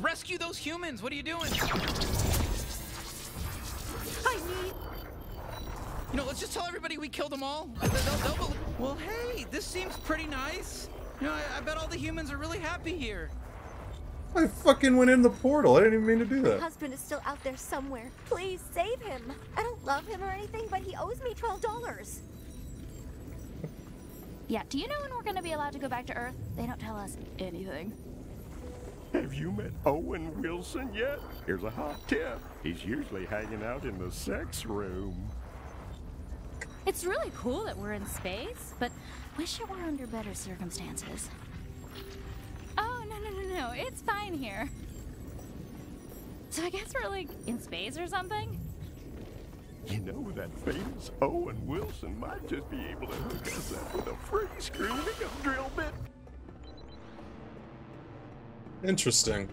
Rescue those humans. What are you doing? I need. You know, let's just tell everybody we killed them all. They'll- they'll- they'll- well, hey, this seems pretty nice. You know, I, I bet all the humans are really happy here. I fucking went in the portal. I didn't even mean to do that. My husband is still out there somewhere. Please save him. I don't love him or anything, but he owes me twelve dollars. Yeah, do you know when we're gonna be allowed to go back to Earth? They don't tell us anything. Have you met Owen Wilson yet? Here's a hot tip. He's usually hanging out in the sex room. It's really cool that we're in space, but wish it were under better circumstances. Oh, no, no, no, no. It's fine here. So I guess we're like in space or something? You know, that famous Owen Wilson might just be able to hook us up with a free screening of Drill Interesting.